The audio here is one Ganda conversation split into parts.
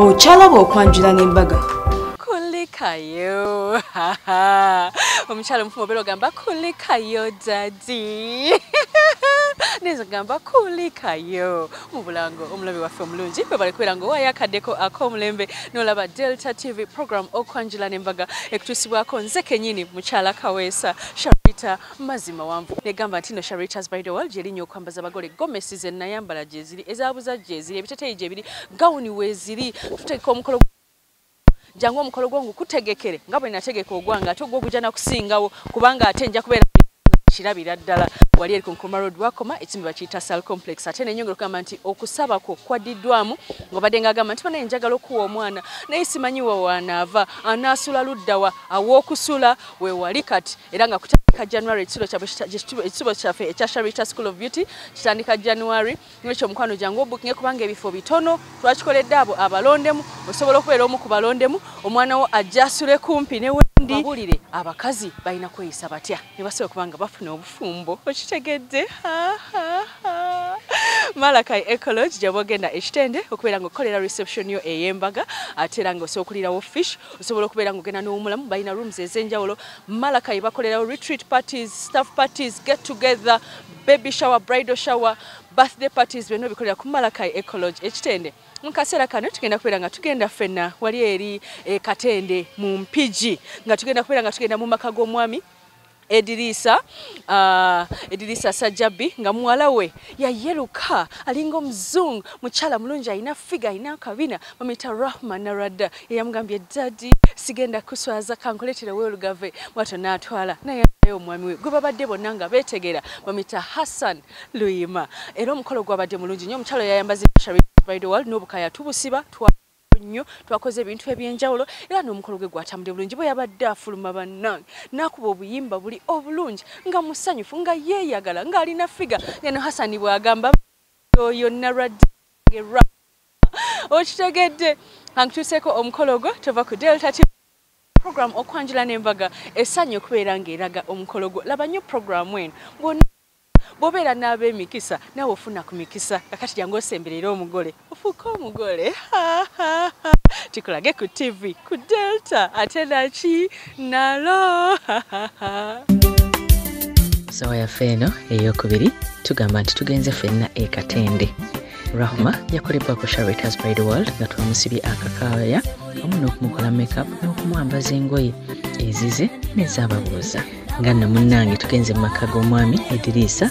okyalaba okwanjula n'embaga. Kulikayo mfumo omufumu obeera ogamba kulikayo dadi neza gamba kulikayo mu bulango omulabi waffe omulungi bwe bali kubeera ngaowayo akaddeko ak'omulembe n'olaba delta tv program okwanjula n'embaga ekutuusibwako nze kenyini mukyala kaweesa sharita mazima wanvu. Negamba nti no sharitas by the world gyerinnya okwambaza abagole gomesi ze nayambala gyeziri ezabuza gyeziri ebiteteeyi gyebiri gawuni weeziri tuteeka omukolo jangu omukolo gwangu kutegekere nga bwe nategeka ogwange ate ogwo ogujja nakusingawo kubanga ate nja kubeera kirabira ddala wali eri ku nkuma road wakoma ekimbe bakiyita sal complex. Ate nenyongera okugamba nti okusaba kwo kwaddiddwamu ngaobadde ngaagamba nti banaye njagala okuwa omwana naye simanyiwa wanaava. Anaasula luddawa aw'okusula wewali kati. Era nga kutandika january ekisubo kyaffe ekya sharita school of beauty kitandika january nekyo omukwano jangu obukinge kubanga ebifo bitono. Twakikoledde abo abalondemu osobola okubeera omu ku balondemu omwana wo ajja asule kumpi ne wendi babulire abakazi balina kweyisa batya? Ne basobola okuba nga bafuna obufumbo okitegedde malakai ecologe gyebogenda ekitende okubeera nga okukolera reception yo ey'embaga ate era nga osobola okulirawo fish osobola okubeera nga ogenda n'omulamu balina rooms ez'enjawulo. Malakai bakolerawo retreat parties staff parties get together baby shower bridal shower birthday parties byonna bikolera ku malakai ecologe ekitende mu kaseera kano tugenda kubeera nga tugenda ffenna wali eri e katende mu mpigi nga tugenda kubeera nga tugenda mu maka g'omwami edirisa uh, edirisa sajjabi nga muwala we yayeruka alinga omuzungu mukyala mulungi alina figa alina akabina bamuyita rahma narada eyamugambye dadi sigenda kuswaza kankoleterewo olugave bwato natwala naye omwami we gwe babadde bonna nga beetegera bamuyita hassan luyima. Era omukolo gwabadde mulungi nnyo omukyalo yayambazi n'obukaya tubusiba nnyo twakoze ebintu ebyenjawulo era n'omukolo gwe gwatambudde bulungi bwe yabadde afuluma bannange. N'akuba obuyimba buli obulungi nga musanyufu nga yeeyagala ng'alina figa neno hasani bw'agamba oyo naradra okitegedde ankutuuseeko omukolo gwo tova ku delta program okwanjula n'embaga essanyu okubeera ng'eraga omukolo gwo. Laba nnyo programu eno. Bwonna bw'obeera n'ab'emikisa naawe ofuna ku mikisa kakati jangu osemberera omugole. Ofuuka omugole? Tukulage ku tv ku delta ate naki nalo. Sawa yaffe eno eyokubiri tugamba nti tugenze ffenna ekatende rahma yakolebwa ku sharitas by the world nga twamusibye akakaaya wamu n'okumukola makeup n'okumwambaza engoye ezize nezaababuuza nga nno munnange tugenze mu maka g'omwami ediriisa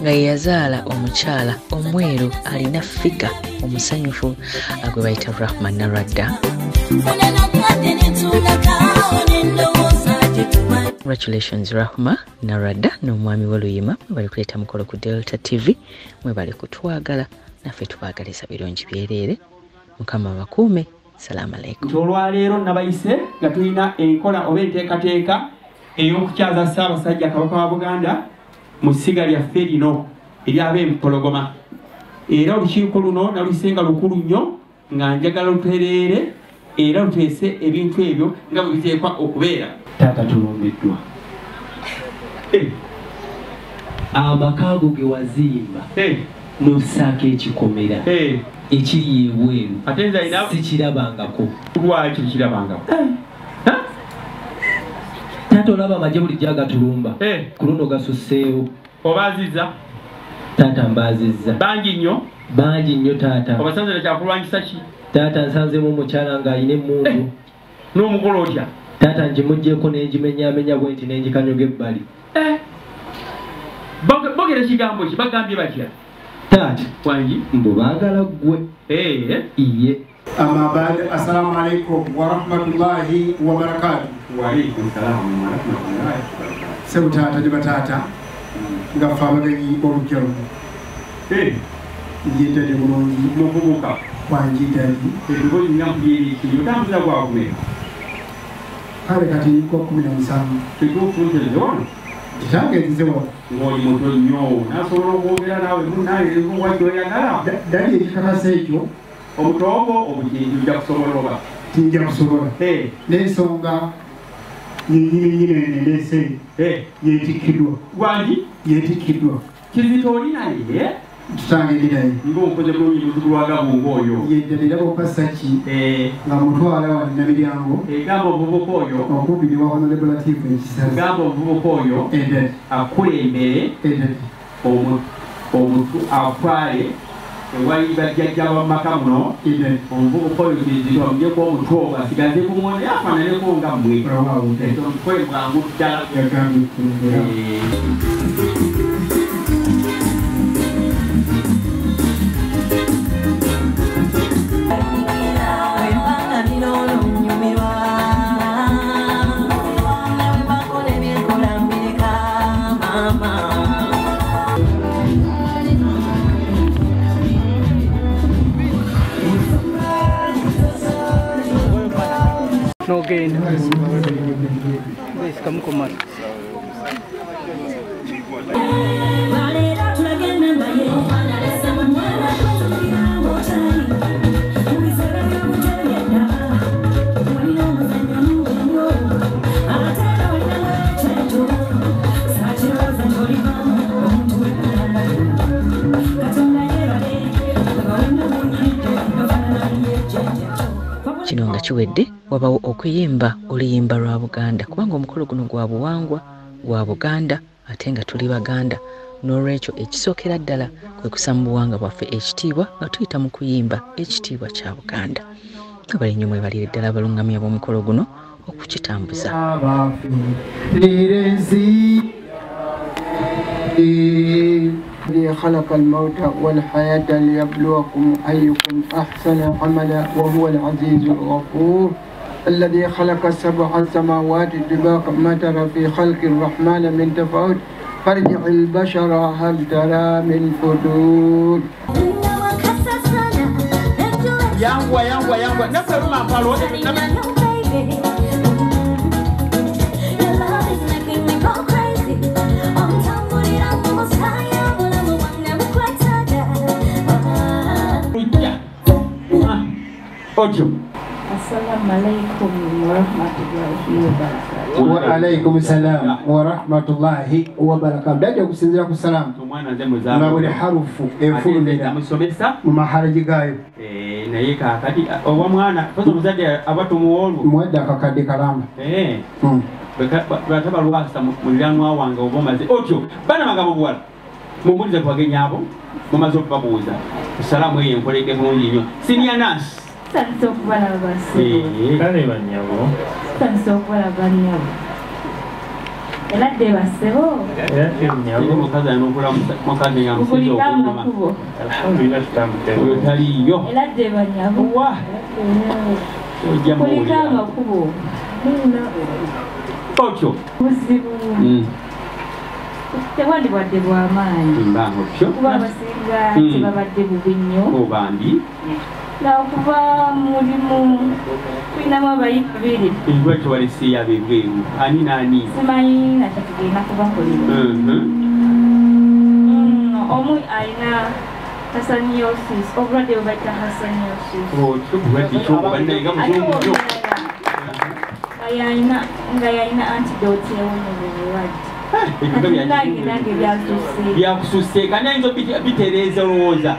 nga ye yazaala omukyala omweru alina figa omusanyufu gwe bayita rahma naradda congratulations rahma naradda n'omwami woluyima mwe bali kuleeta mukolo ku delta tv mwe bali kutwagala naffe tubaagaliza birungi byereere mukama bakuume salaamu aleikum nti olwaleero nabayise nga tulina enkola oba enteekateeka ey'okukyaza ssaabasajja kabaka wa buganda mu ssiga lyaffe lino eryab'empologoma era olukiiko luno naluyisenga lukulu nnyo nga njagala lutereere era luteese ebintu ebyo nga bwe biteekwa okubeera. Taata tulumbiddwa amakago ge wazimba n'ossaako ekikomera ekiri ebweru sikirabangako lwaki tekirabangako taata olaba amagye bulijjo agatulumba. Ku luno gasusseewo. Obaziza taata mbaazizza. Bangi nnyo? Bangi nnyo taata. Obasanzire kyakulwanyisa ki? Taata nsanzemu omukyala ng'alina emmundu. N'omugole otya? Taata ngimugyeko n'engimenyamenya bwe nti n'engikanyoga ebbali. Bogera ekigambo ki? Bagambye batya? Taata wangi? mbu baagala ggwe. Iye. Amabad assalamu alaikum warahmatullahi wabarakatu sebutaata ne bataata nga ffe abagenyi olujja luno bulungi muvubuka otambula bwakumeka kale kati ko kumi na musanvu kituufu ntereze wano? Kitange nzize wano. Ng'oli muto nnyo nasobola okwogera naawe wajjoyagala ekikakasa ekyo obutoogo obukintu ojja kusobola oba tinja kusobola n'ensonga yenyininyini enendeese yetikkiddwa gwandi yetikkiddwa kizito oli naye kitange ndirayi ng'omukozi bulungi mutukulwagamu ng'oyo yeddelera bopasaki Eh, nga mutwala wali namiryango egamba omuvubuka oyo okubiriwa honorable ekisazi gamba omuvubuka oyo akulembere edad omu- omutu atwale waliba jajja wamaka muno omuvubuka oyo kinzitomye kwomutwoba sigaze kumwona yafananeko nga mmwe ekyo nkwebwangu ddala kiwedde wabawo okuyimba oluyimba lwa buganda kubanga omukolo guno gwa buwangwa gwa buganda ate nga tuli baganda. N'olwekyo ekisookera ddala kwe kusa mu buwanga bwaffe ekitiibwa nga tuyita mu kuyimba ekitiibwa kya buganda. Abali nnyo mwebalire ddala abalungamya b'omukolo guno okukitambuza الذي خلق الموت والحياة ليبلوكم أيكم أحسن عملا وهو العزيز الغفور. الذي خلق سبع سماوات طباقا ما ترى في خلق الرحمن من تفاوت. فارجع البشر هل ترى من فدود yangwa yangwa yangwa naffe lumampalo lujja Ojo. Assalamu warahmatullahi wabarakatuh. Wa alaikum salam warahmatullahi wabarakatuh. Ndaje kusinzira ku eh, Na buli harufu efulumira. Musomesa mu maharaji gayo. Eh Eh. Bana bagabo buwala mumbulize ku bagenyi abo mumaze okubabuuza eyo nnyo nansi Nsanyuse okubalaba bassebo. kale banyabo Nsanyuse okubalaba nnyabo. Era dde bassebo. era tenyabo mukazi alina okula mukazi nga musiza Mukulika okunyuma amakubo. alhamdulillah oyo tutambuteo taliyo Era dde banyabo. wa ojja Mukulika muwulira amakubo. Nina otyo buzibu. Mm, Tewandibwadde bw'amaanyi. Kuba abasinga tebabadde bubi nnyo. obandi Nakuba mulimu tulinamu abayivu babiri. lwekyo balisiya bebweru ani naani Simanyi nate tugenda kubakolera. Mhm. Mm, omu alina hasaniosis obulwadde bwe bayita hasaniosis. Otyo bulwadde kyobwo balinayenga muzungu nnyo nga yalina antidote ewonyeza obulwadde ebintu kati bya nange nange byasuse byakususe kandi ayinza bite- bitereeza olowooza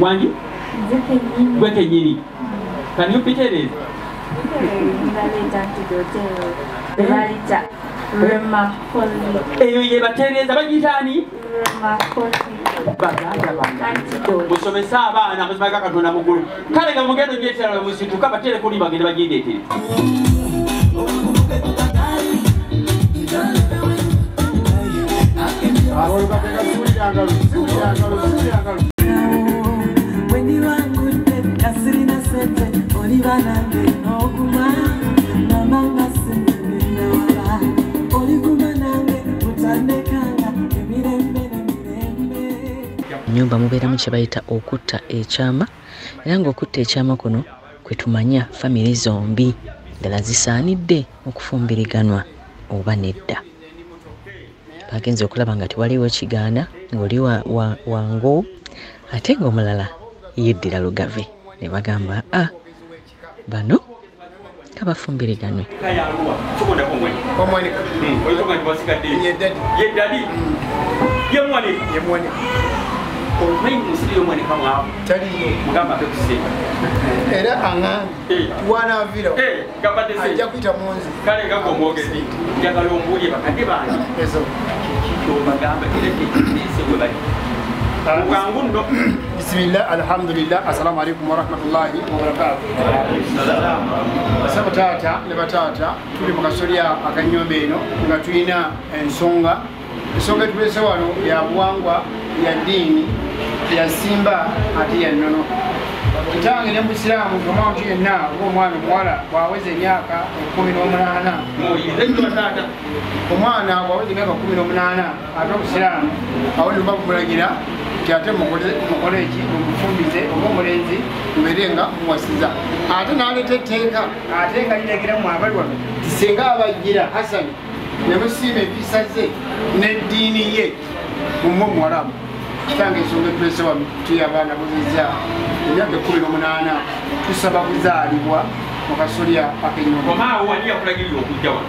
wangi gwe kenyini kaniyo bitereeza ngaleeta antidote eyo yebatereeza bagitaani baganda bange. Musomese abaana amazima ga katonda muggulu kale nga mugendo ndyetera musituka batere kuli bagende bagindeetere wendiwangudde nyumba mubeeramu kye bayita okutta ekyama era ng'okutta ekyama kuno kwe tumanya famire zombi ddala zisaanidde okufumbiriganwa oba nedda. Bagenze okulaba nga tewaliwo kigaana wa, wangu ate ng'omulala yeddira lugave ne bagamba a bano? Nga bafumbiriganwe kayaluwa tukondako omweni omwanika oyotoga nti wasigaddeyo yeddadi yeddadi yemwanika yemwanika omanyi musiri yomwanika mwavu? Mugamba ate kuseera era aŋambi wanavirawo ajja kuyita munzi kale nga gomwogezi njagala ombuulye bakadde bange kyobagamba era tekireese bwe bali mugangu nno bisimillah alhamdulillah assalamu alaikum warahmatullahi wabarakatu basaba taata ne bataata tuli mu kasolya akanyumba eno nga tulina ensonga ensonga etulese wano ya buwangwa ya ddiini ya simba ate ya nnono kitange ne musiraamu omuntu yenna ngaomwana omuwala bwaweza emyaka ekumi n'omunaana omwana bwaweza emyaka kumi n'omunaana ate obusiraamu awo ne bamulagira nti ate mukole eki? Mumufumbize oba omulenzi? Mubeere nga muwasiza ate naleeta etteeka. Ate nga liragira mu abali wano tisenga abajira hasani ne musiima empisa ze n'eddiini ye mumwe omuwalamu. Kitange ensonga etulese wano tuyabaana buzizza emyaka ekumi n'omunaana tusaba kuzaalibwa mu kasolya akenyuma omaawo wali yakulagirira okujja wano?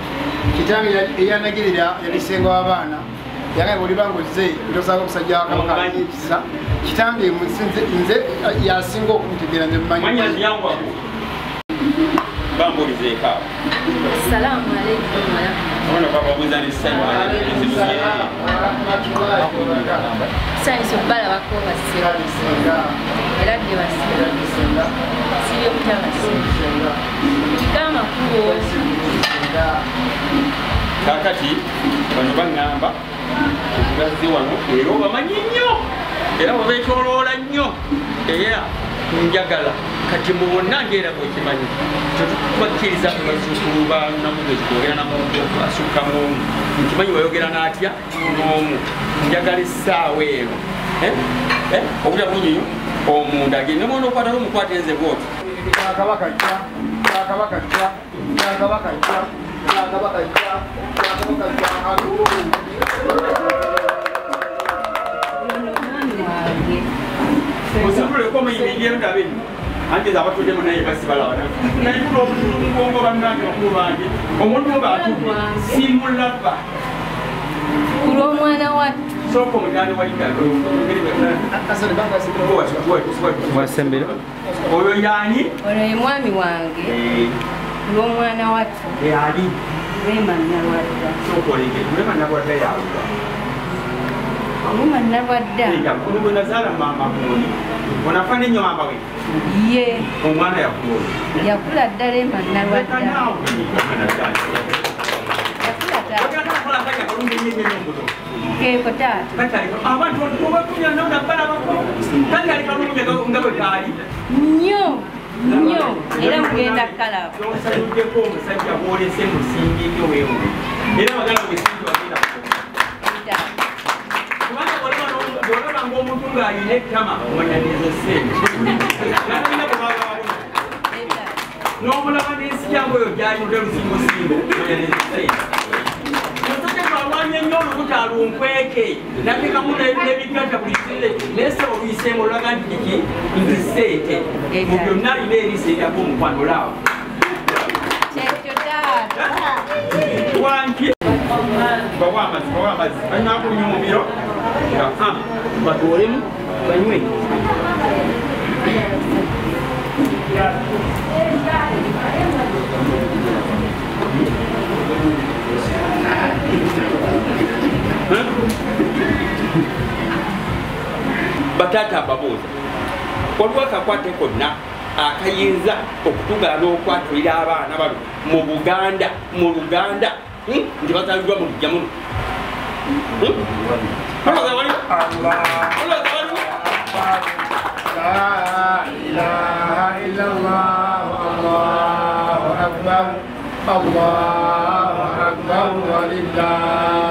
Kitange eyanagirira yalisenga w'abaana yange bolibanga ozze ntosaga omusajja wakabakaekisa kitange nze yasinga okumutegeera nze manyazi yangwaku bambulizeeko awo. Salamu alaikum warahmatullahi ono bababuuza Sanyusa okubalabako basiba era bye basiba sibye okutabasiba kika amakulu kakati bano baŋŋamba bazze wano era obamanyi nnyo era wabeetoloola nnyo era njagala kati mu bonna ngaera bwekimanyi tetubakkiriza bazukulu banamugezi kwogera namuntu asukka muomu nkimanyi wayogera naatya n'omu njagala essaawa eno. Obulya bunyinyo omunda agende mwona okwatalo omukwata enze bwoti. Kabaka jja kabaka jja kabaka jja kabaka jja kabaka musibuleko muyimiryemu ndabe angeza abatuddemu naye basibalabana naikula omugongo bannange bakulu bange omuntu oba atudde simulaba ku lw'omwana wattu sooka omugani wasembera. Oyo yani ono ye mwami wange ku lw'omwana wattu yali rema nalwadda sokolengulema nabwadda yawe rema nalwadda gwe nazaala mama muni onafa nenyo mama we ye omwana yakula yakula ddala ema nalwadda keeko taata nnyo nnyo era mugenda kalaba osanyuddeko omusajja bwolese musingike weewe era bagala musingi wagenda kubanga bwolabanga omuntu ng'alina ettama omanya nezo sente. N'omulaba n'ensi yange oyo gyayinudde lusingosingo omanya nezo sente. Alwanya nnyo olubuto alunkweke napikamu nebigata bulisire nese obuyise ng'olwaga Huh? bataata ababuuza waliwo akakwate konna akayinza okutugaana okwatulira abaana bano mu buganda mu luganda nti bazaliddwa mu lujja muno الله أكبر ولله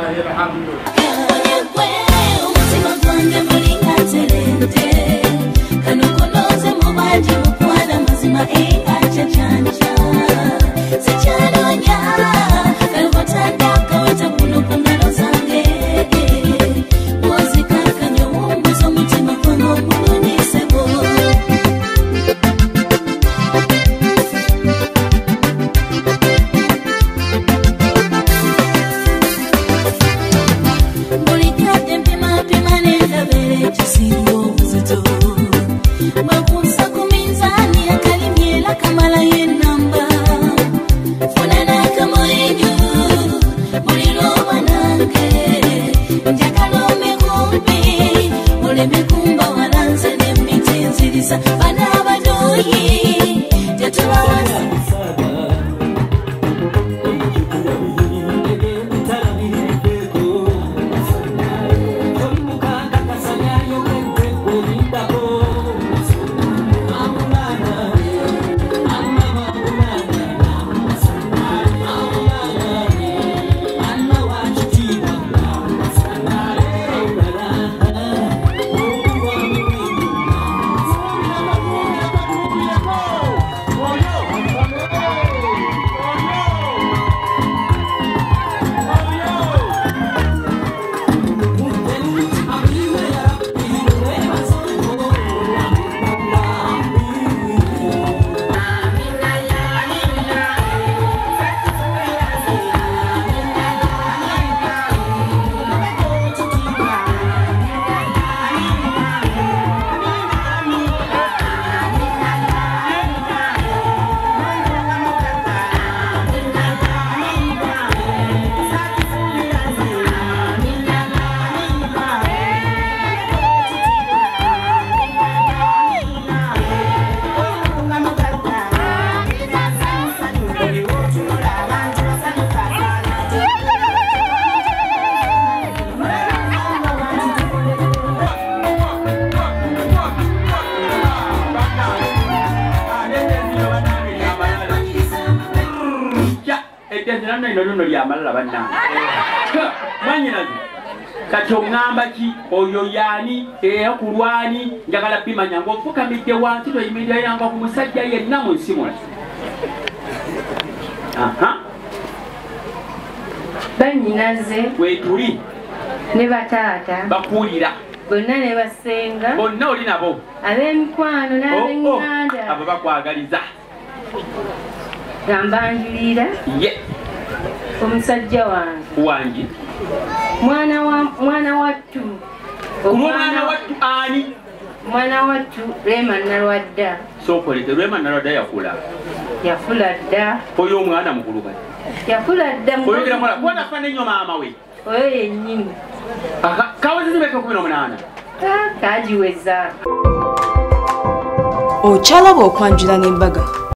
eddezi nanno ino lyono lyamalala bannange. Mwanyinazi kati oŋŋamba ki? Oyo yaani era ku lwani? Njagala bimanya ng'ofukamidde wansi toyimiriranga ku musajja yenna mu nsi mula aha. Bannyinaze wetuli ne bataata bakuwulira. bonna ne basenga bonna oli nabo. ab'emikwano Oh, oh, n'ab'eŋŋanda. abo bakwagaliza. Nga mbanjulira. Ye omusajja wange. wangi mwana wa mwana wattu. Kulwomwana wattu ani? Mwana wattu lema nalwadda sokolete lwema nalwadda yakula yafula dda. Oyo omwana mukulu kati. Yafula dda oyogera mwana kwanafa nenyo maama we. Oyo yennyini. Kawezezimeka kumi n'omunaana. Kagiweza okyalaba okwanjula n'embaga